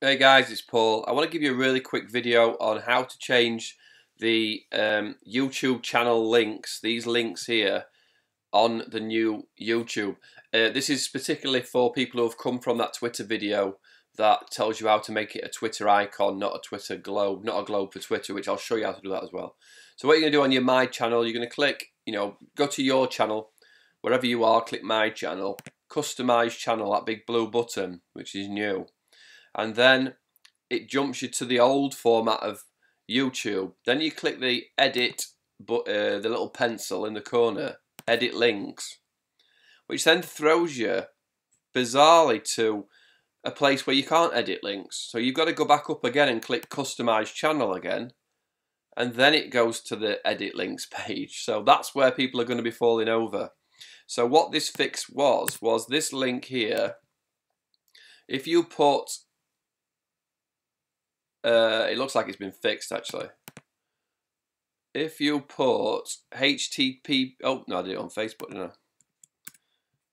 Hey guys, it's Paul. I want to give you a really quick video on how to change the um, YouTube channel links, these links here, on the new YouTube. Uh, this is particularly for people who have come from that Twitter video that tells you how to make it a Twitter icon, not a Twitter globe, not a globe for Twitter, which I'll show you how to do that as well. So what you're going to do on your My channel, you're going to click, you know, go to your channel, wherever you are, click My channel, customize channel, that big blue button, which is new and then it jumps you to the old format of YouTube. Then you click the edit, but uh, the little pencil in the corner, edit links, which then throws you bizarrely to a place where you can't edit links. So you've got to go back up again and click customize channel again. And then it goes to the edit links page. So that's where people are going to be falling over. So what this fix was, was this link here. If you put uh, it looks like it's been fixed actually. If you put HTTP, oh no, I did it on Facebook, didn't I?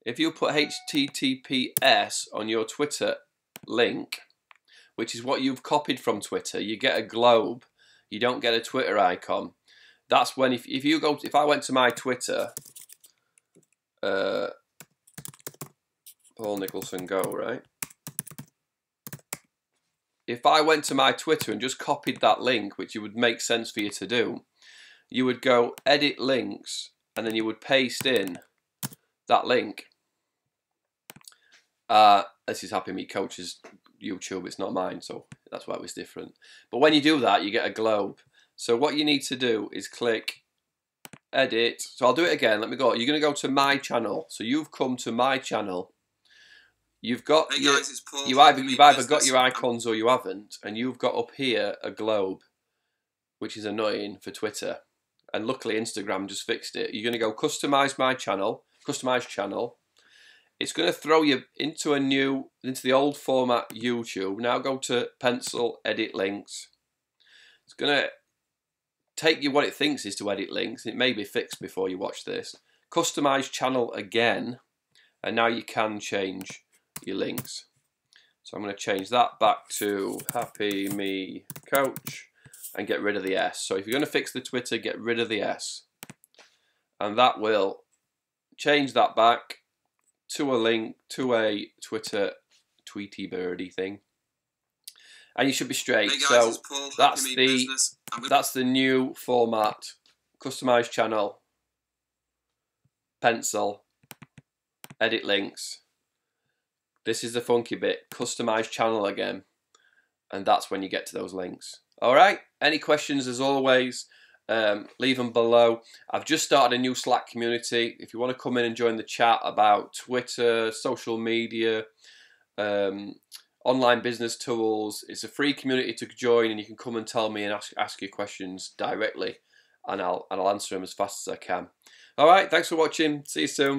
If you put HTTPS on your Twitter link, which is what you've copied from Twitter, you get a globe. You don't get a Twitter icon. That's when if if you go, if I went to my Twitter, uh, Paul Nicholson Go right if I went to my Twitter and just copied that link, which it would make sense for you to do, you would go edit links and then you would paste in that link. Uh, this is Happy Meat Coach's YouTube, it's not mine, so that's why it was different. But when you do that, you get a globe. So what you need to do is click edit. So I'll do it again. Let me go. You're going to go to my channel. So you've come to my channel You've got hey your, guys, you either you've either got your icons or you haven't, and you've got up here a globe, which is annoying for Twitter. And luckily Instagram just fixed it. You're going to go customize my channel, customize channel. It's going to throw you into a new, into the old format YouTube. Now go to pencil, edit links. It's going to take you what it thinks is to edit links. It may be fixed before you watch this. Customize channel again, and now you can change your links. So I'm going to change that back to Happy Me Coach and get rid of the S. So if you're going to fix the Twitter, get rid of the S. And that will change that back to a link to a Twitter Tweety Birdie thing. And you should be straight. Hey guys, so that's the that's the new format. Customized channel, pencil, edit links, this is the funky bit, customize channel again. And that's when you get to those links. All right, any questions as always, um, leave them below. I've just started a new Slack community. If you want to come in and join the chat about Twitter, social media, um, online business tools, it's a free community to join and you can come and tell me and ask, ask your questions directly and I'll, and I'll answer them as fast as I can. All right, thanks for watching. See you soon.